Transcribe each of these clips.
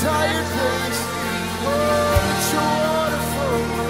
tired place, oh, it's a waterfall.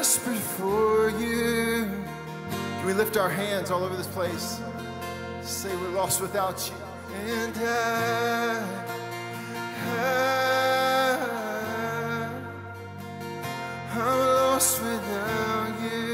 Desperate for you. Can we lift our hands all over this place? Say we're lost without you. And I, I, I'm lost without you.